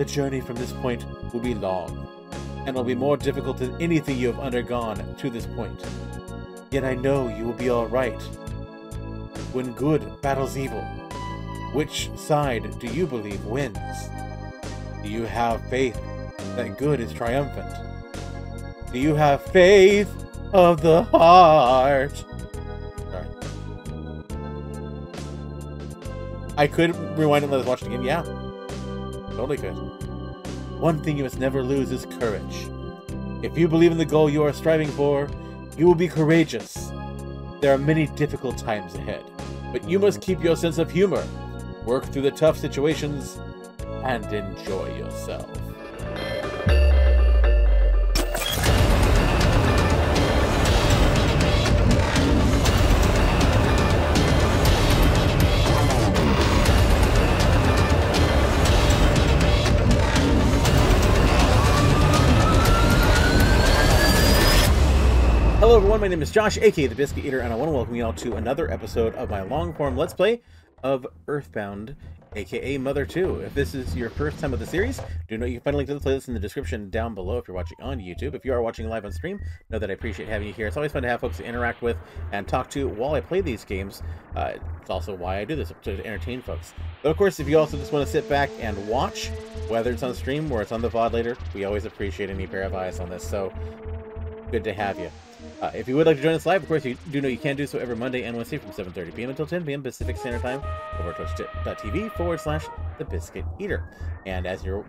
The journey from this point will be long, and will be more difficult than anything you have undergone to this point. Yet I know you will be alright. When good battles evil, which side do you believe wins? Do you have faith that good is triumphant? Do you have faith of the heart? Sorry. I could rewind and let us watch it again. Yeah. Totally could. One thing you must never lose is courage. If you believe in the goal you are striving for, you will be courageous. There are many difficult times ahead, but you must keep your sense of humor, work through the tough situations, and enjoy yourself. Hello everyone, my name is Josh, aka The Biscuit Eater, and I want to welcome you all to another episode of my long-form Let's Play of Earthbound, aka Mother 2. If this is your first time with the series, do know you can find a link to the playlist in the description down below if you're watching on YouTube. If you are watching live on stream, know that I appreciate having you here. It's always fun to have folks to interact with and talk to while I play these games. Uh, it's also why I do this, to entertain folks. But of course, if you also just want to sit back and watch, whether it's on stream or it's on the VOD later, we always appreciate any pair of eyes on this, so good to have you. Uh, if you would like to join us live, of course, you do know you can do so every Monday and Wednesday from 7.30 p.m. until 10 p.m. Pacific Standard Time over twitch.tv forward slash The Biscuit Eater. And as you're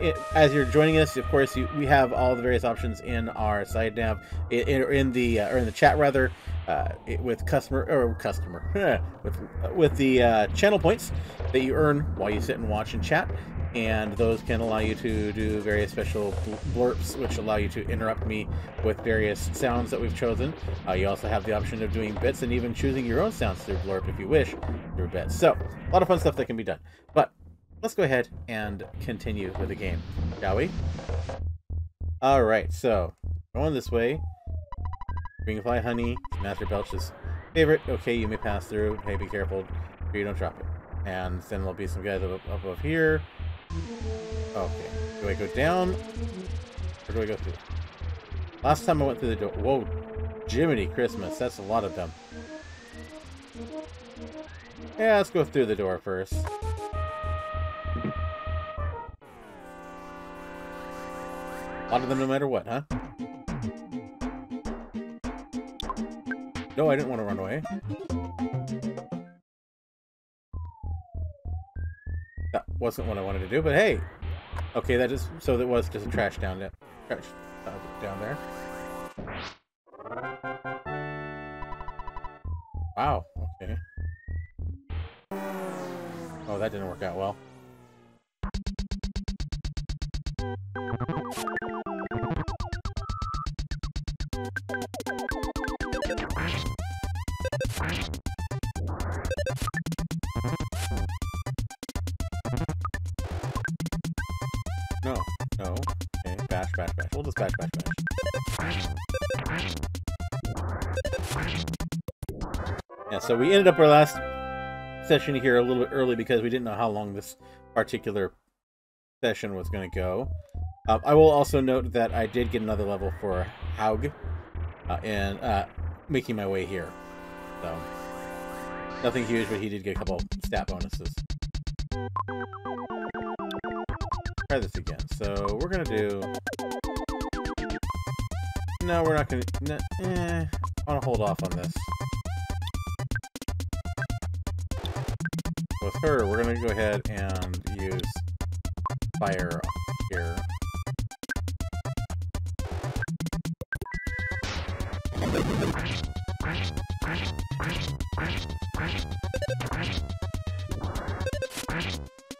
it, as you're joining us, of course, you, we have all the various options in our side nav, in, in the uh, or in the chat rather, uh, it, with customer or customer with with the uh, channel points that you earn while you sit and watch and chat and those can allow you to do various special blurps, which allow you to interrupt me with various sounds that we've chosen. Uh, you also have the option of doing bits and even choosing your own sounds through blurp if you wish through bits. So, a lot of fun stuff that can be done. But let's go ahead and continue with the game, shall we? All right, so going this way. Greenfly honey, Master Belch's favorite. Okay, you may pass through. Hey, be careful, you don't drop it. And then there'll be some guys up above here. Okay. Do I go down? Or do I go through? Last time I went through the door... Whoa. Jiminy Christmas. That's a lot of them. Yeah, let's go through the door first. A lot of them no matter what, huh? No, I didn't want to run away. Wasn't what I wanted to do, but hey! Okay, that is... So that was just a trash down there. Trash uh, down there. Wow, okay. Oh, that didn't work out well. Yeah, so we ended up our last session here a little bit early because we didn't know how long this particular session was going to go. Um, I will also note that I did get another level for Haug uh, and uh, making my way here. So, nothing huge, but he did get a couple stat bonuses. Try this again. So, we're going to do... No, we're not to... No, eh, I want to hold off on this. With her, we're to go ahead and use fire here.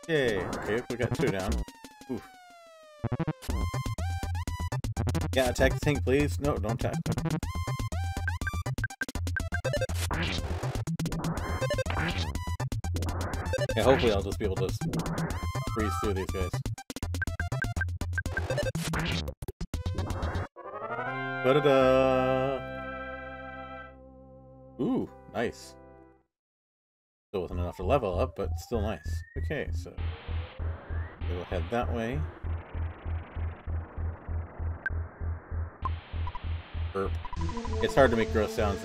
Yay, okay, we got two down. Oof. Yeah, attack the tank, please. No, don't attack. Yeah, hopefully I'll just be able to breeze through these guys. Ba-da-da! Ooh, nice. Still wasn't enough to level up, but still nice. Okay, so... We'll head that way. It's hard to make gross sounds.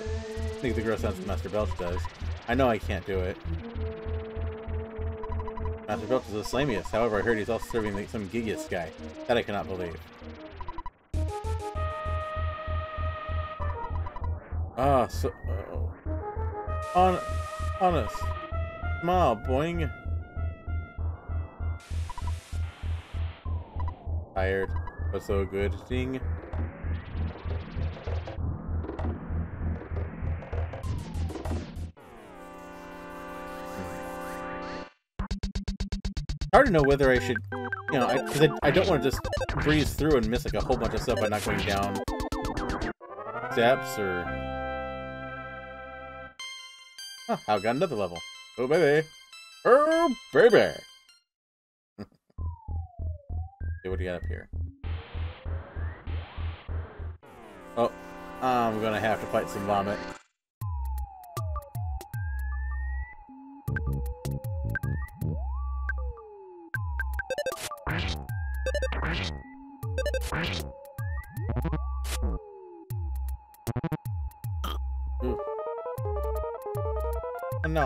Make the gross sounds that Master Belch does. I know I can't do it. Master Belch is the slamiest. However, I heard he's also serving like, some Giygas guy. That I cannot believe. Ah, so... Uh, on... Honest. Smile, boing. Tired, but so good. Ding. Hard to know whether I should, you know, because I, I, I, don't want to just breeze through and miss like a whole bunch of stuff by not going down steps or. Oh, I got another level. Oh baby, oh baby. what do you got up here? Oh, I'm gonna have to fight some vomit.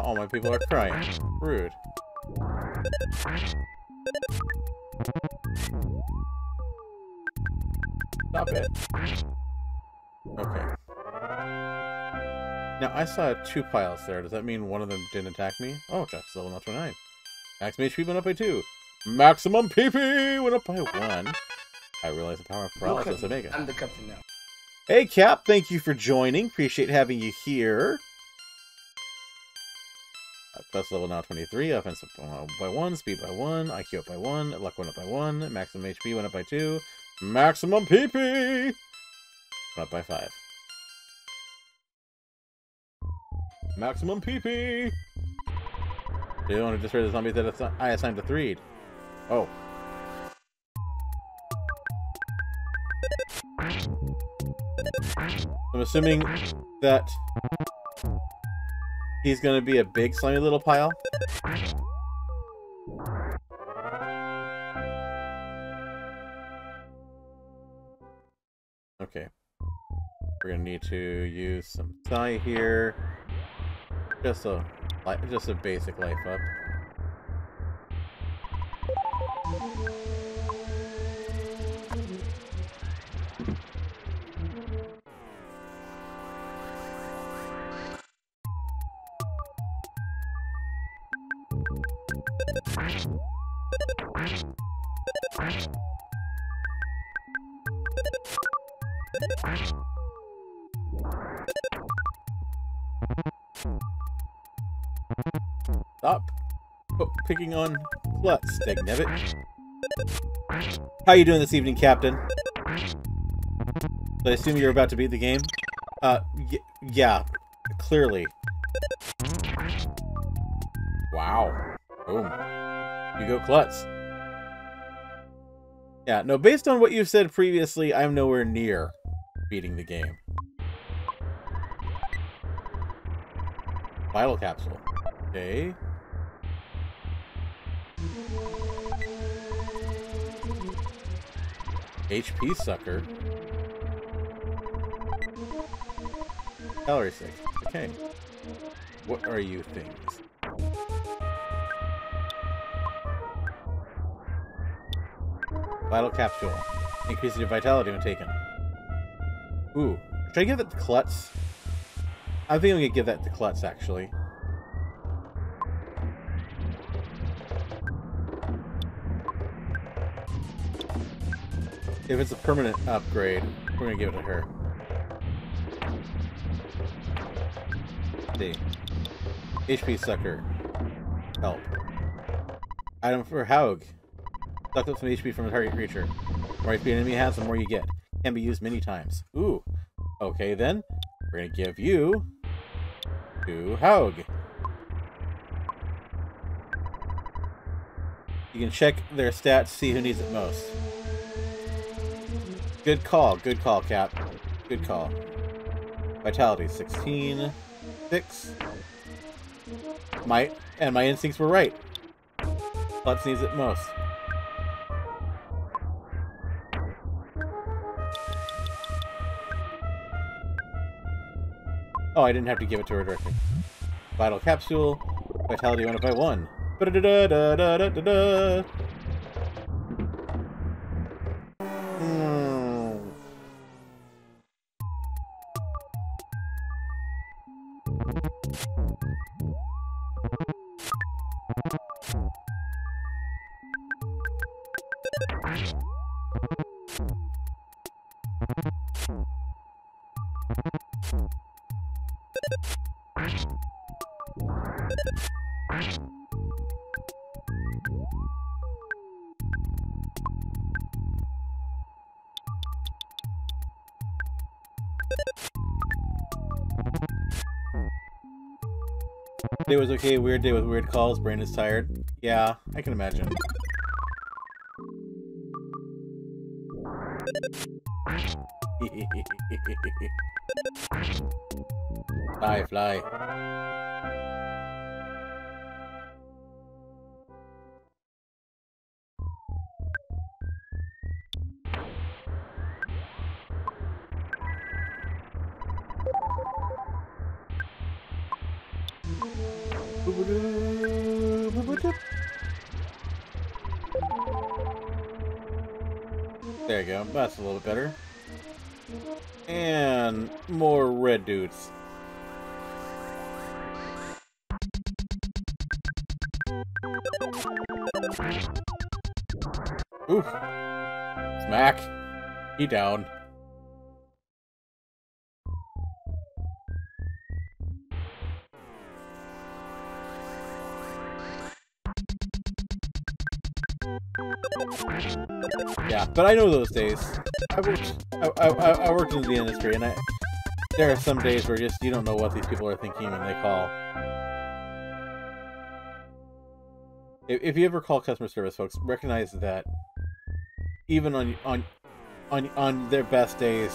All my people are crying. Rude. Stop it. Okay. Now, I saw two piles there. Does that mean one of them didn't attack me? Oh, just level 29. Maximum HP went up by 2. Maximum PP went up by 1. I realize the power of paralysis Omega. I'm the captain now. Hey, Cap. Thank you for joining. Appreciate having you here. Quest level now 23, offensive uh, by 1, speed by 1, IQ up by 1, luck went up by 1, maximum HP went up by 2, maximum PP went up by 5. Maximum PP! You want to destroy the zombies that I assigned to Threed. Oh. I'm assuming that he's gonna be a big slimy little pile. Okay. We're gonna need to use some Psi here. Just a just a basic life up. Picking on Klutz. How you doing this evening, Captain? I assume you're about to beat the game? Uh, yeah, clearly. Wow. Boom. You go Klutz. Yeah, no, based on what you've said previously, I'm nowhere near beating the game. Vital capsule. Okay. HP sucker. Calorie 6. Okay. What are you things? Vital capsule. Increases your vitality when taken. Ooh. Should I give it to Klutz? I think I'm gonna give that to Klutz, actually. If it's a permanent upgrade, we're gonna give it to her. D. HP Sucker. Help. Item for Haug. Suck up some HP from a target creature. More HP an enemy has, the more you get. Can be used many times. Ooh. Okay then. We're gonna give you to Haug. You can check their stats, see who needs it most. Good call. Good call, Cap. Good call. Vitality 16. 6. My and my instincts were right. Butts needs it most. Oh, I didn't have to give it to her directly. Vital capsule. Vitality 1 by one. Da -da -da Day was okay, weird day with weird calls, brain is tired. Yeah, I can imagine. Fly, fly. There you go. That's a little better. Red dudes. Oof. Smack. He down. Yeah, but I know those days. I worked, I, I, I worked in the industry, and I there are some days where just you don't know what these people are thinking when they call. If, if you ever call customer service, folks, recognize that even on on on on their best days,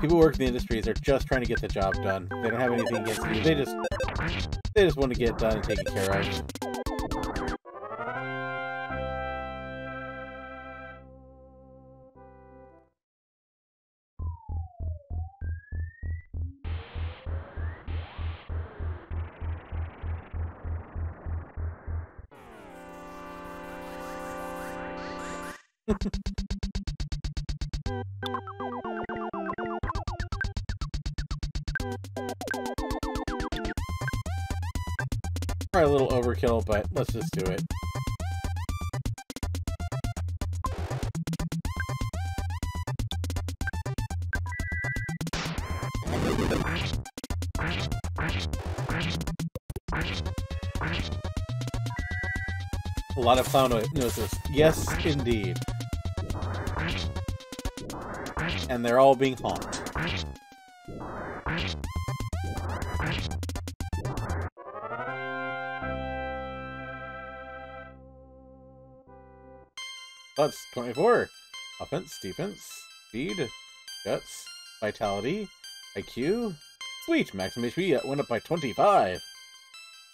people who work in the industries are just trying to get the job done. They don't have anything against you. They just they just want to get done and taken care of. Overkill, but let's just do it. A lot of clown noises. Yes, indeed. And they're all being honked. Plus 24. Offense, defense, speed, guts, vitality, IQ. Sweet! Maximum HP uh, went up by 25.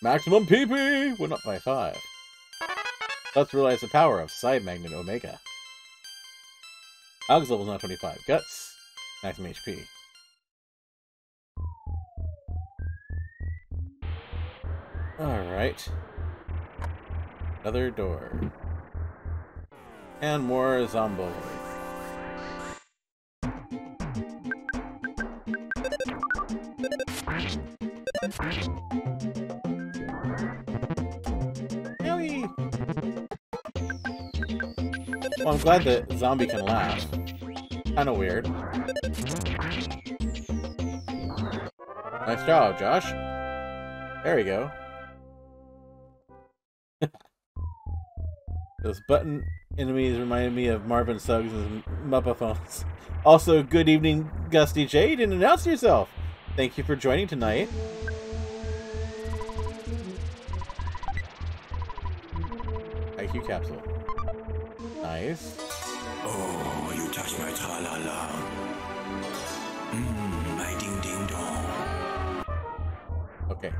Maximum PP went up by 5. Let's realize the power of PSI Magnet Omega. Alex is now 25. Guts, maximum HP. Alright. Another door. And more Zomboid. Well, I'm glad that Zombie can laugh. Kinda weird. Nice job, Josh. There we go. this button enemies remind me of Marvin Suggs' Muppaphones. Also, good evening, Gusty J. You didn't announce yourself. Thank you for joining tonight. IQ capsule. Nice. Oh, you touch my tra-la-la. Mmm, my ding-ding-dong. Okay.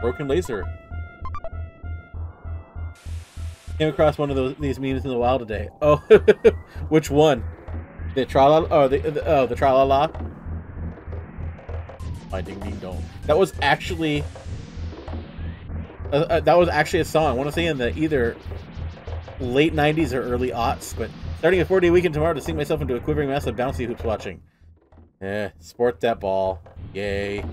Broken laser. Came across one of those these memes in the wild today. Oh, which one? The tra la oh the, the oh the tra la la. My ding ding dong. That was actually uh, uh, that was actually a song. I want to say in the either late '90s or early aughts, but starting a four-day weekend tomorrow to sink myself into a quivering mass of bouncy hoops watching. Eh, sport that ball. Yay.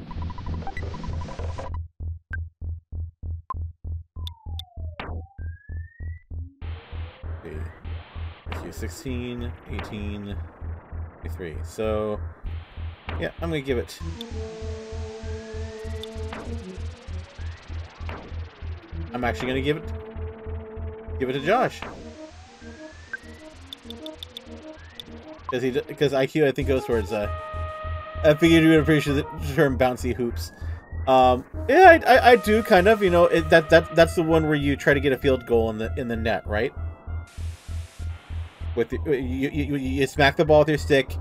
16, 18, 23. So, yeah, I'm going to give it... I'm actually going to give it... Give it to Josh. Because he, because IQ I think goes towards uh, I figured you would appreciate the term bouncy hoops. Um, yeah, I, I, I, do kind of. You know, it, that that that's the one where you try to get a field goal in the in the net, right? With the, uh, you, you you smack the ball with your stick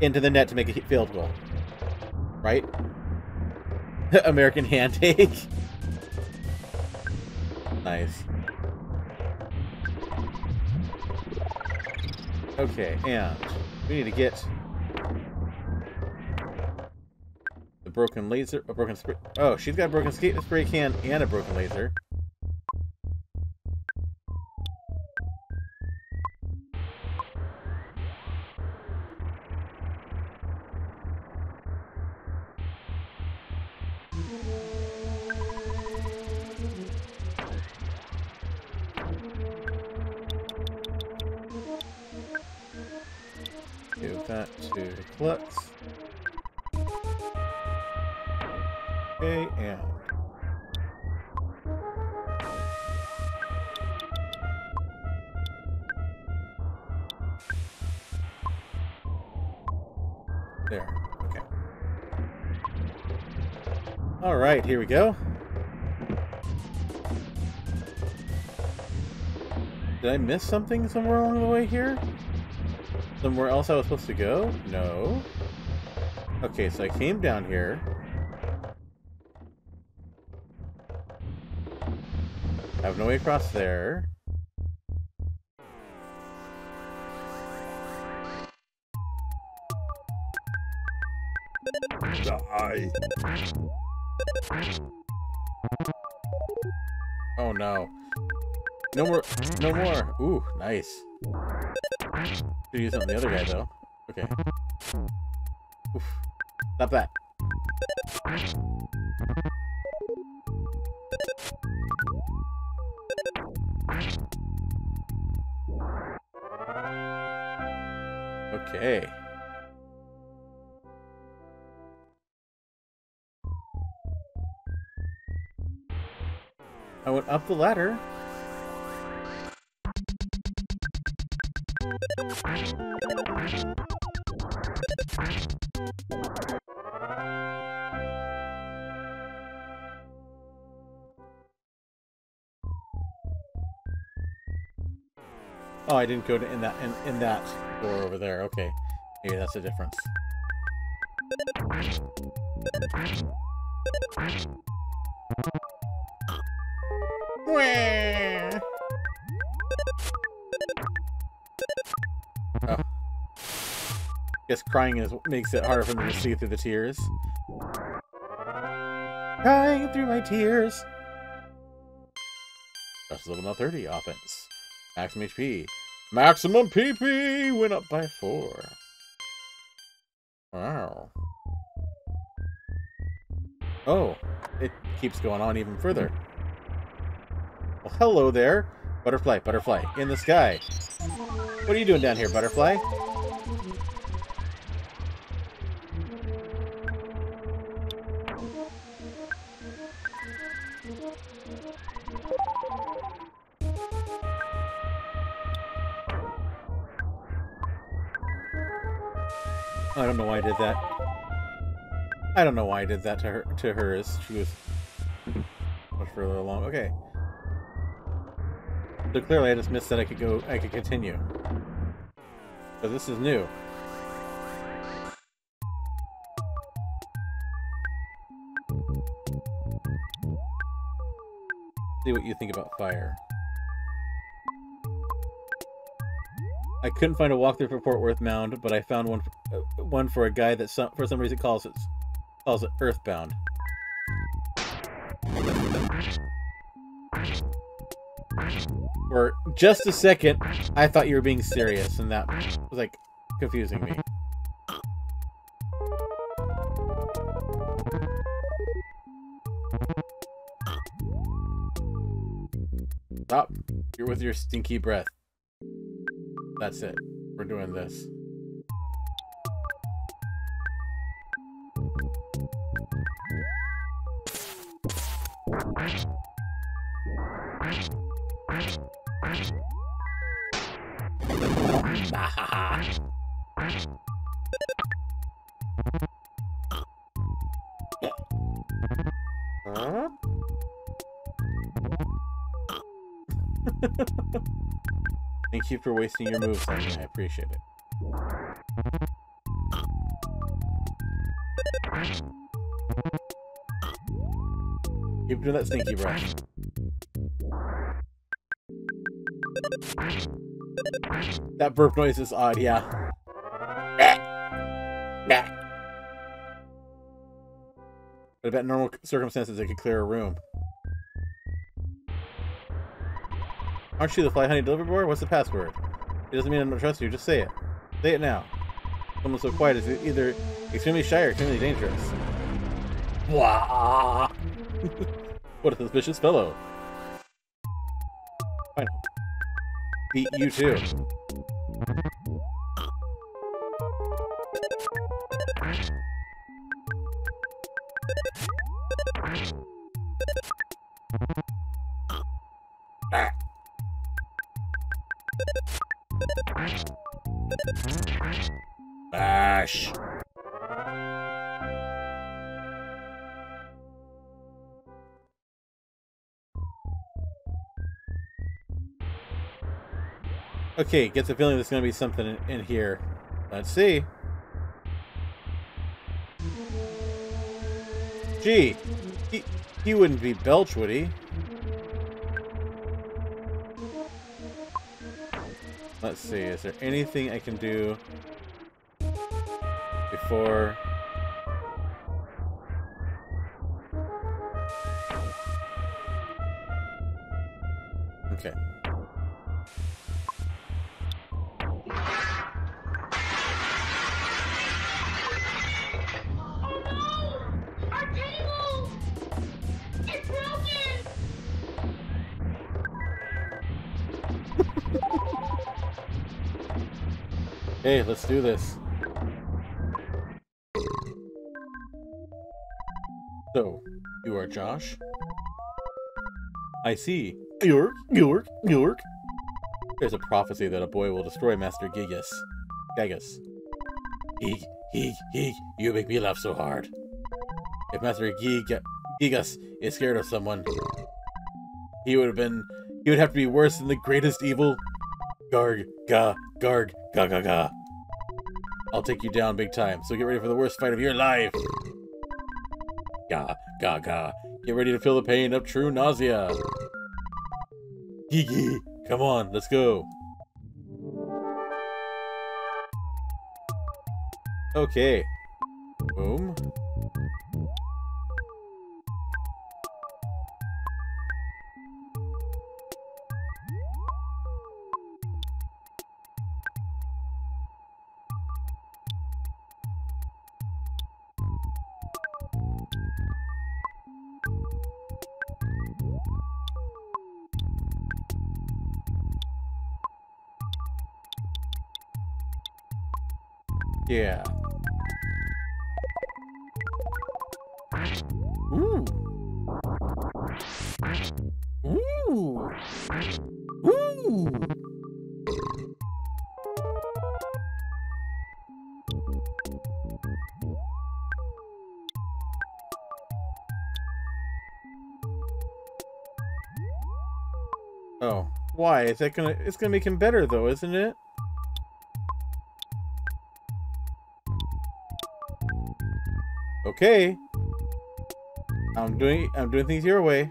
into the net to make a field goal, right? American handshake. nice. Okay, and we need to get the broken laser, a broken spray. Oh, she's got a broken spray can and a broken laser. Go. Did I miss something somewhere along the way here? Somewhere else I was supposed to go? No. Okay, so I came down here. I have no way across there. Die. Oh no. No more. No more. Ooh, nice. Could use it on the other guy though. Okay. Oof. Stop that. Okay. I went up the ladder. Oh, I didn't go to in that in, in that door over there. Okay, maybe that's the difference. Guess crying is makes it harder for me to see through the tears. Crying through my tears. That's level now 30 offense. Maximum HP. Maximum PP went up by four. Wow. Oh, it keeps going on even further. Well, hello there. Butterfly, butterfly, in the sky. What are you doing down here, butterfly? I don't know why I did that. I don't know why I did that to her to her, as She was much further along. Okay. So clearly I just missed that I could go I could continue. But this is new. What you think about fire. I couldn't find a walkthrough for Fort Worth Mound, but I found one uh, one for a guy that some, for some reason calls it calls it Earthbound. For just a second, I thought you were being serious, and that was like confusing me. Stop. You're with your stinky breath. That's it. We're doing this. Thank you for wasting your moves on me. I appreciate it. Keep doing that stinky breath. That burp noise is odd, yeah. But I bet in normal circumstances it could clear a room. Aren't you the Fly Honey delivery boy? What's the password? It doesn't mean I don't trust you. Just say it. Say it now. Someone so quiet is either extremely shy or extremely dangerous. Wah! what a suspicious fellow. Fine. Beat you too. Okay, get the feeling there's gonna be something in, in here. Let's see. Gee, he, he wouldn't be Belch, would he? Let's see, is there anything I can do before... Okay. Let's do this. So, you are Josh? I see. York, York, York. There's a prophecy that a boy will destroy Master Giygas. Giygas. Gig, Gig, Gig, you make me laugh so hard. If Master Gig, Giygas is scared of someone, he would have been, he would have to be worse than the greatest evil. Garg, ga, garg, ga, ga, ga. I'll take you down big time, so get ready for the worst fight of your life. Ga, ga, ga. Get ready to feel the pain of true nausea. Gigi, come on, let's go. Okay. Boom. Yeah. Ooh. Ooh. Ooh. Oh, why? Is that gonna? It's gonna make him better, though, isn't it? Okay. I'm doing I'm doing things your way.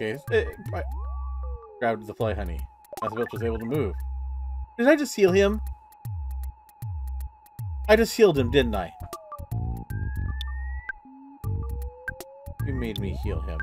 Oh, okay. Eh, I grabbed the fly honey. Master was able to move. Did I just heal him? I just healed him, didn't I? You made me heal him.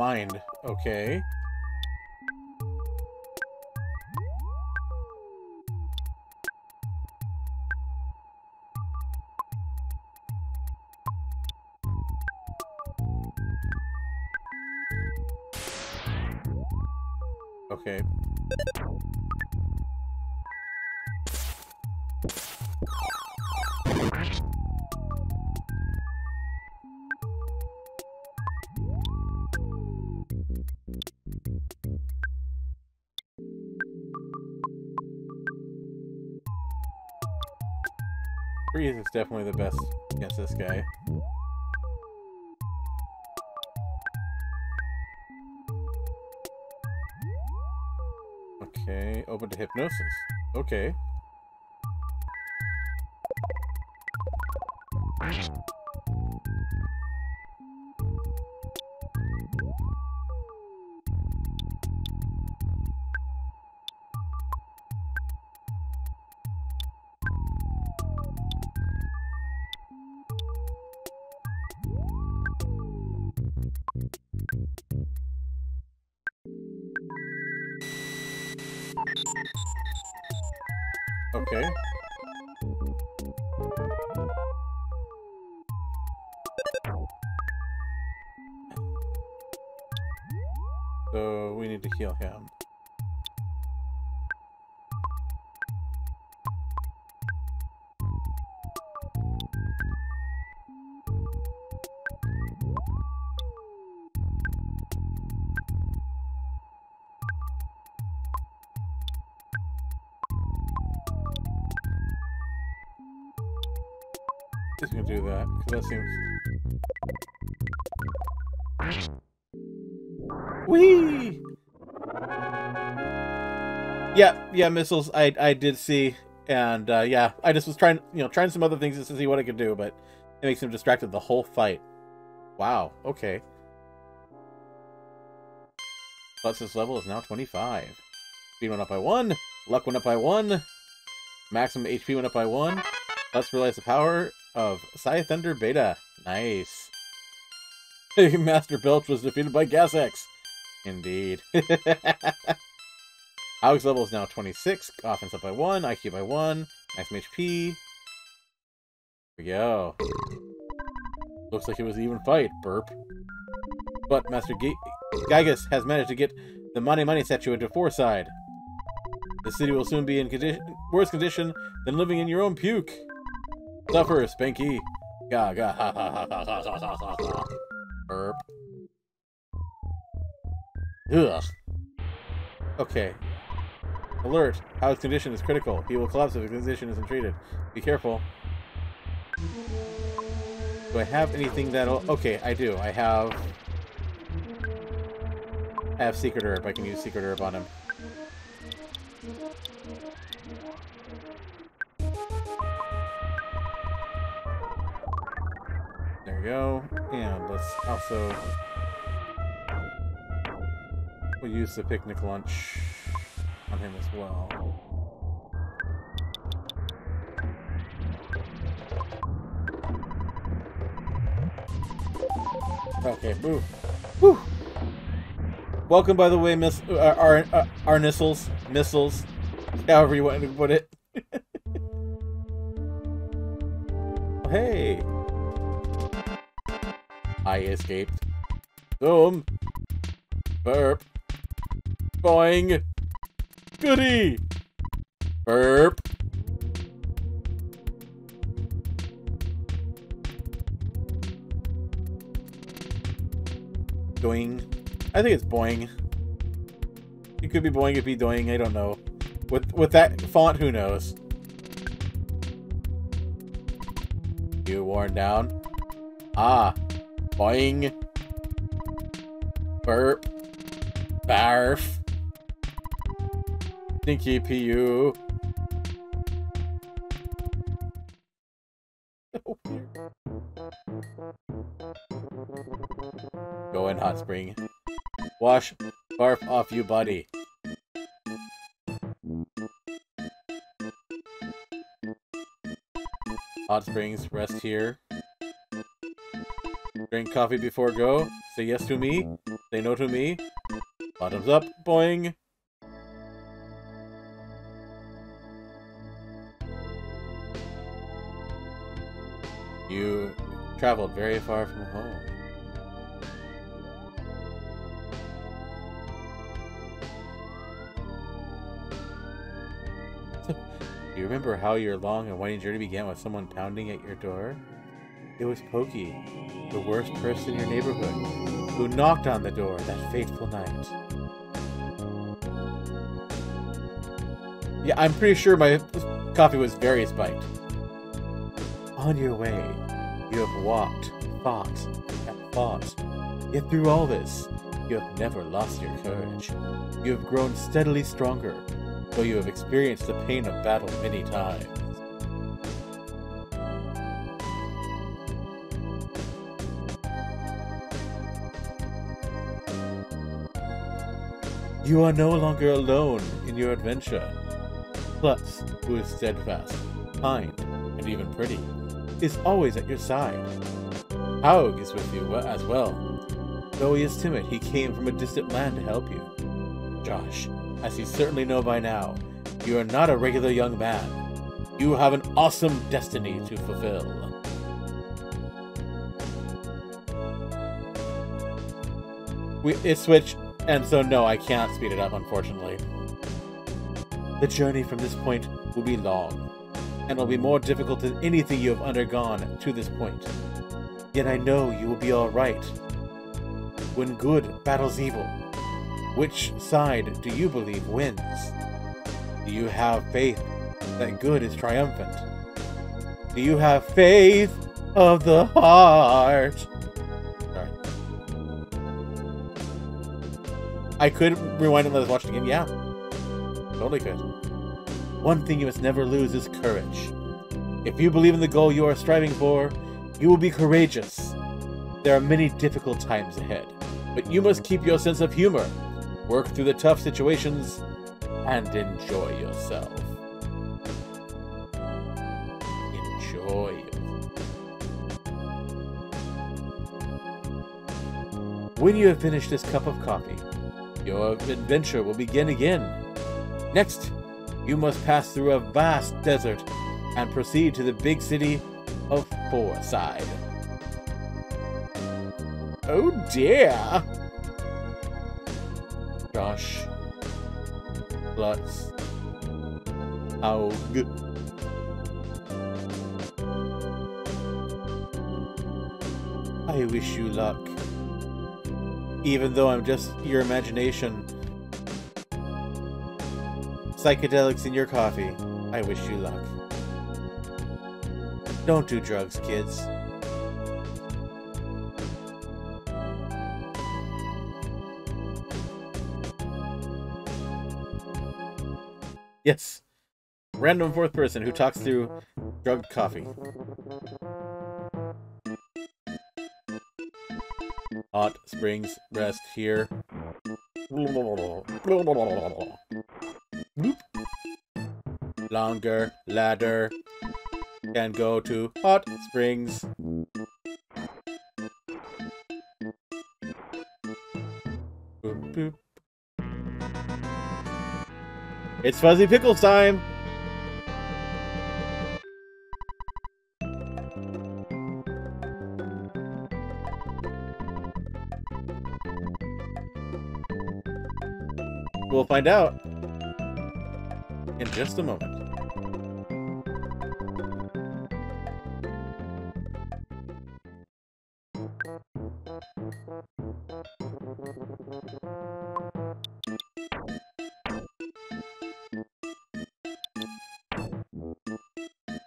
Mind. Okay. Definitely the best against this guy. Okay, open to hypnosis. Okay. Okay. So we need to heal him. That, seems... Whee! Yeah, yeah, missiles I I did see, and uh, yeah, I just was trying, you know, trying some other things just to see what I could do, but it makes him distracted the whole fight. Wow, okay. Plus this level is now 25. Speed went up by 1, luck went up by 1, maximum HP went up by 1, let's realize the power of PSI Thunder Beta. Nice. Master Belch was defeated by Gas X. Indeed. Alex level is now 26. Offense up by 1. IQ by 1. Maximum HP. Here we go. Looks like it was an even fight. Burp. But Master G Giygas has managed to get the Mani Mani statue into Fourside. The city will soon be in condition worse condition than living in your own puke. Suffer, Spanky. Ga ga ha ha ha ha ha ha ha. Ugh. Okay. Alert. Haug's condition is critical. He will collapse if his condition isn't treated. Be careful. Do I have anything that'll... Okay, I do. I have... I have Secret Herb. I can use Secret Herb on him. We go. And let's also... We'll use the picnic lunch on him as well. Okay, move. Whew. Welcome, by the way, miss uh, our uh, our missiles, missiles, however you want to put it. hey, I escaped. Boom. Burp. Boing. Goody. Burp. Doing. I think it's boing. It could be boing, it could be doing, I don't know. With with that font, who knows? You worn down? Ah. Boing. Burp. Barf. Stinky PU. Go in, hot spring. Wash barf off you, buddy. Hot springs, rest here. Drink coffee before go. Say yes to me. Say no to me. Bottoms up, boing. You traveled very far from home. Do you remember how your long and winding journey began with someone pounding at your door? It was Pokey, the worst person in your neighborhood, who knocked on the door that fateful night. Yeah, I'm pretty sure my coffee was very spiked. On your way, you have walked, fought, and fought. Yet through all this, you have never lost your courage. You have grown steadily stronger, though you have experienced the pain of battle many times. You are no longer alone in your adventure. Plus, who is steadfast, kind, and even pretty, is always at your side. Haug is with you as well. Though he is timid, he came from a distant land to help you. Josh, as you certainly know by now, you are not a regular young man. You have an awesome destiny to fulfill. We, eh, it switched, and so no, I can't speed it up, unfortunately. The journey from this point will be long, and will be more difficult than anything you have undergone to this point. Yet I know you will be alright. When good battles evil, which side do you believe wins? Do you have faith that good is triumphant? Do you have faith of the heart? I could rewind and let us watch it again. Yeah, totally could. One thing you must never lose is courage. If you believe in the goal you are striving for, you will be courageous. There are many difficult times ahead, but you must keep your sense of humor, work through the tough situations, and enjoy yourself. Enjoy yourself. When you have finished this cup of coffee, your adventure will begin again. Next, you must pass through a vast desert and proceed to the big city of Fourside. Oh dear! Josh. Klutz. Haug. I wish you luck. Even though I'm just your imagination. Psychedelics in your coffee. I wish you luck. Don't do drugs, kids. Yes. Random fourth person who talks through drugged coffee. Hot springs rest here. Longer ladder can go to hot springs. It's Fuzzy Pickles time! find out in just a moment.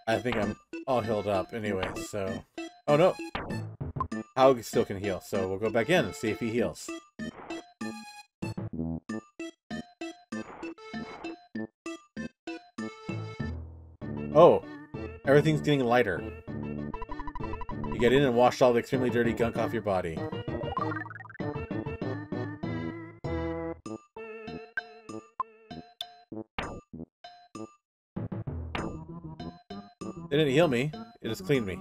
I think I'm all healed up anyway, so... Oh no! Haug still can heal, so we'll go back in and see if he heals. Oh! Everything's getting lighter. You get in and wash all the extremely dirty gunk off your body. It didn't heal me, it just cleaned me.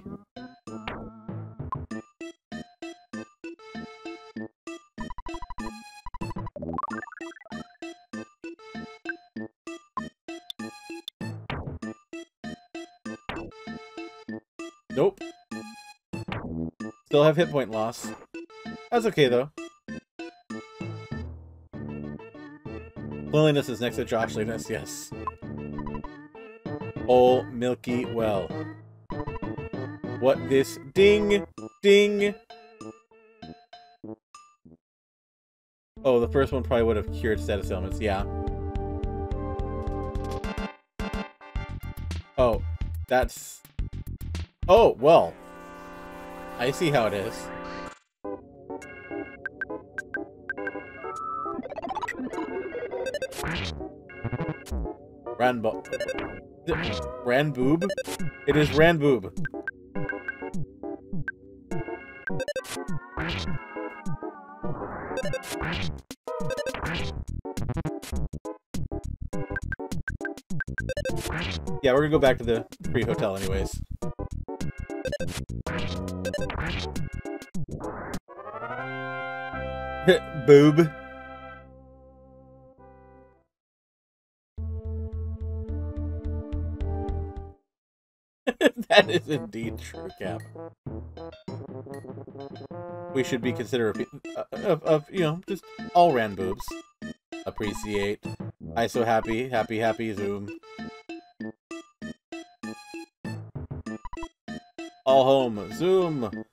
Still have hit point loss. That's okay, though. Cleanliness is next to joshliness, yes. Oh, milky well. What this ding ding Oh, the first one probably would have cured status ailments, yeah. Oh, that's Oh, well. I see how it is. Ranbo... Ranboob? It is Ranboob. Yeah, we're gonna go back to the free hotel anyways. Boob. that is indeed true, Cap. We should be considerate uh, of, of, you know, just all ran boobs. Appreciate. I so happy, happy, happy, zoom. All home, zoom.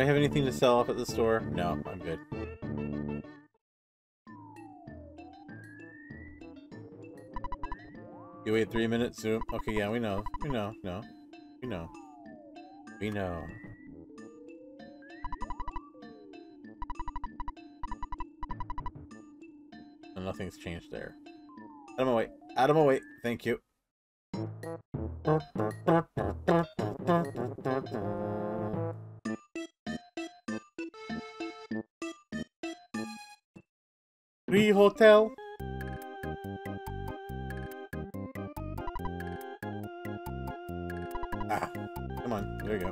Do I have anything to sell off at the store? No, I'm good. You wait three minutes, zoom. Okay, yeah, we know. We know, no. We know. We know. And nothing's changed there. Out of my way. Out of my way. Thank you. Free hotel. Ah, come on. There you go.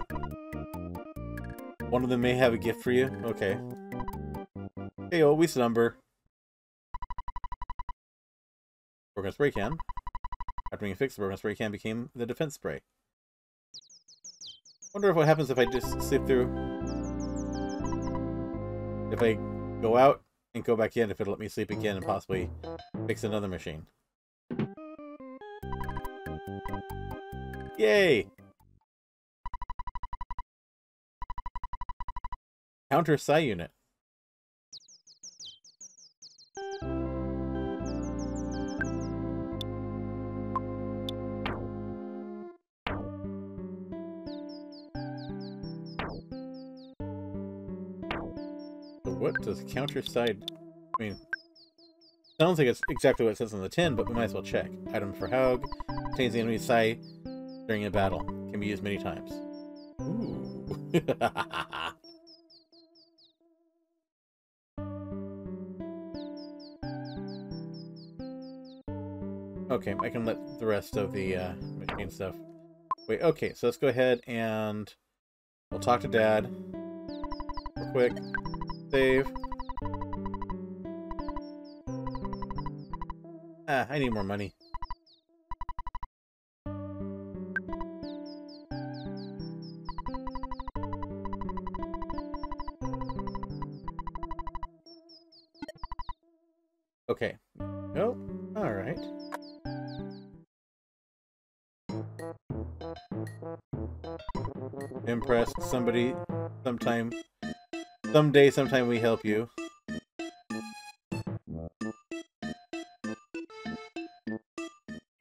One of them may have a gift for you. Okay. Hey, we number. Broken spray can. After being fixed, the broken spray can became the defense spray. Wonder if what happens if I just sleep through. If I go out and go back in, if it'll let me sleep again and mm-hmm. possibly fix another machine. Yay! Counter Psi unit. What does counter side I mean sounds like it's exactly what it says on the tin, but we might as well check. Item for Haug contains the enemy psi during a battle. Can be used many times. Ooh. Okay, I can let the rest of the uh, machine stuff... Wait, okay, so let's go ahead and we'll talk to Dad real quick. Save. Ah, I need more money. Okay. Nope. Alright. Impressed. Somebody, sometime, Someday, sometime we help you.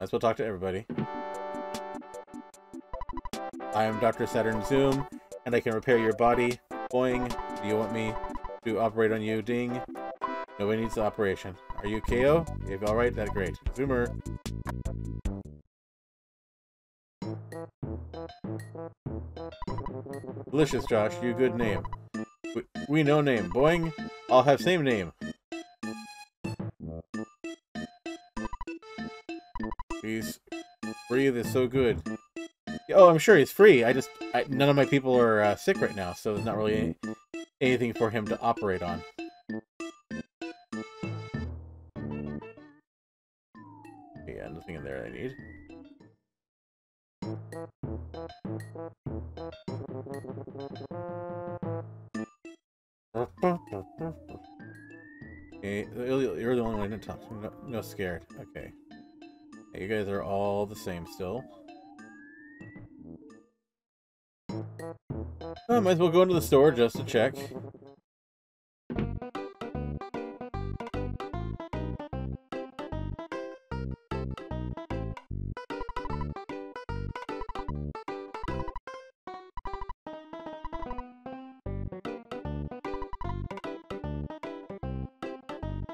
Might as well talk to everybody. I am Dr. Saturn Zoom, and I can repair your body. Boing, do you want me to operate on you? Ding. Nobody needs the operation. Are you KO? If alright, that great. Zoomer. Delicious, Josh. You good name. We, we no name. Boing. I'll have same name. He's breathe is so good. Oh, I'm sure he's free. I just I, none of my people are uh, sick right now, so there's not really any, anything for him to operate on. No, no scared. Okay. You guys are all the same still. I might as well go into the store just to check.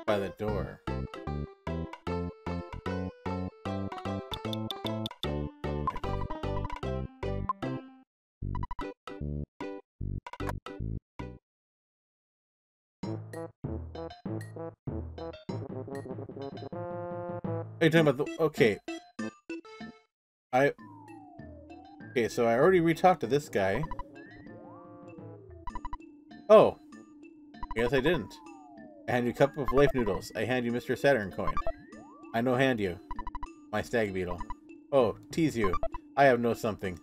By the door. Are you talking about the... Okay. I... Okay, so I already re-talked to this guy. Oh. Yes, I didn't. I hand you a cup of life noodles. I hand you Mr. Saturn coin. I no hand you. My stag beetle. Oh, tease you. I have no something.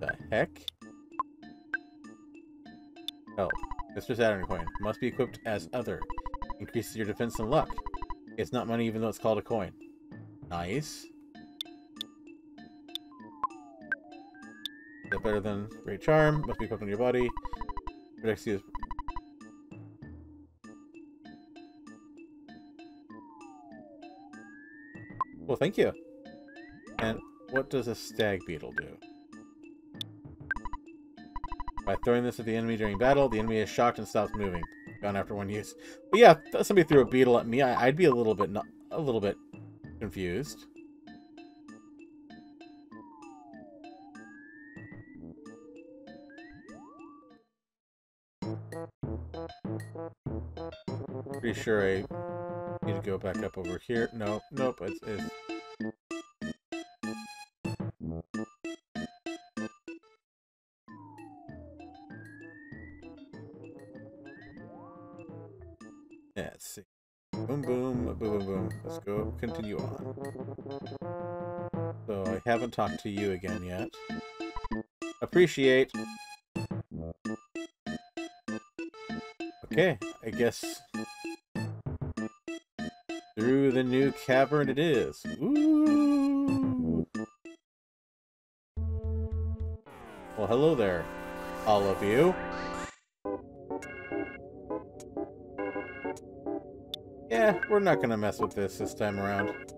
The heck? Oh, Mr. Saturn coin. Must be equipped as other. Increases your defense and luck. It's not money even though it's called a coin. Nice. Better than Great Charm? Must be equipped on your body. Protects you. Well, thank you. And what does a stag beetle do? By throwing this at the enemy during battle, the enemy is shocked and stops moving. Gone after one use. But yeah, if somebody threw a beetle at me, I, would be a little bit a little bit confused. Pretty sure I need to go back up over here. No, nope, it's, it's Let's see. Boom, boom, boom, boom, boom. Let's go continue on. So I haven't talked to you again yet. Appreciate. Okay, I guess the new cavern it is. Ooh. Well, hello there, all of you. Yeah, we're not gonna mess with this this time around.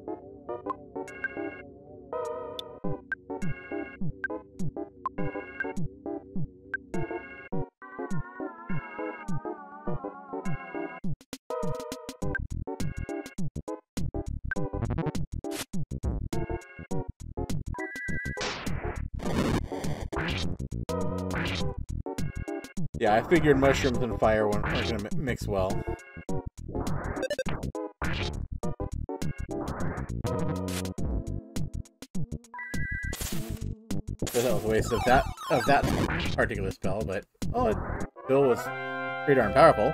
Figured mushrooms and fire weren't gonna mix well. that was a waste of that of that particular spell, but oh, Bill was pretty darn powerful.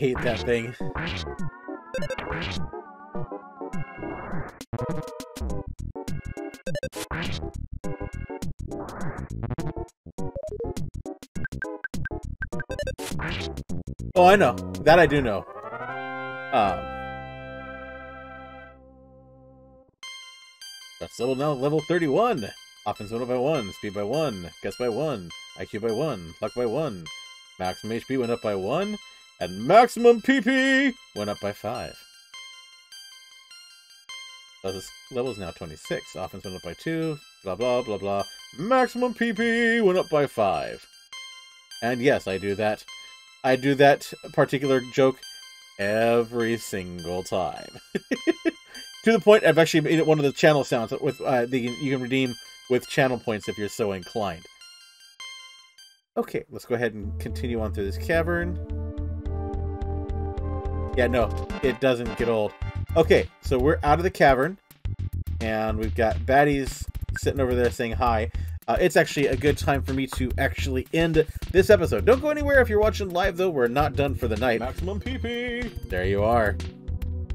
hate that thing. Oh, I know. That I do know. Um, that's level now level 31. Offense went up by 1, speed by 1, guts by 1, IQ by 1, luck by 1. Maximum HP went up by 1, and maximum PP went up by 5. So this level is now 26. Offense went up by 2, blah blah blah blah. Maximum PP went up by 5. And yes, I do that. I do that particular joke every single time. to the point I've actually made it one of the channel sounds with uh, the, you can redeem with channel points if you're so inclined. Okay, let's go ahead and continue on through this cavern. Yeah, no, it doesn't get old. Okay, so we're out of the cavern, and we've got baddies sitting over there saying hi. Uh, it's actually a good time for me to actually end this episode. Don't go anywhere if you're watching live, though. We're not done for the night. Maximum PP. There you are.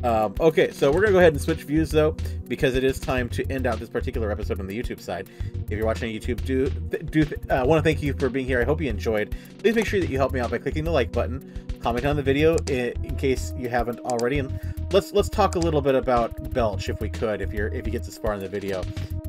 Um, okay, so we're gonna go ahead and switch views though, because it is time to end out this particular episode on the YouTube side. If you're watching on YouTube, do do uh, want to thank you for being here. I hope you enjoyed. Please make sure that you help me out by clicking the like button, comment on the video in, in case you haven't already, and let's let's talk a little bit about Belch if we could, if you're if you get this far in the video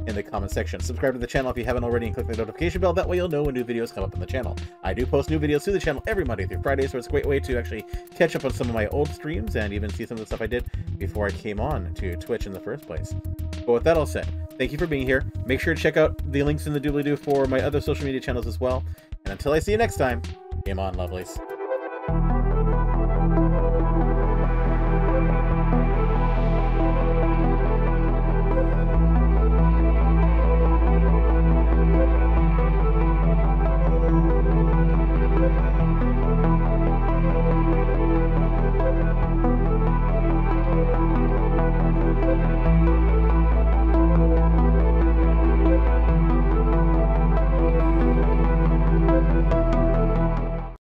in the comment section. Subscribe to the channel if you haven't already and click the notification bell. That way you'll know when new videos come up on the channel. I do post new videos to the channel every Monday through Friday, so it's a great way to actually catch up on some of my old streams and even see some of the stuff I did before I came on to Twitch in the first place. But with that all said, thank you for being here. Make sure to check out the links in the doobly-doo for my other social media channels as well. And until I see you next time, game on, lovelies.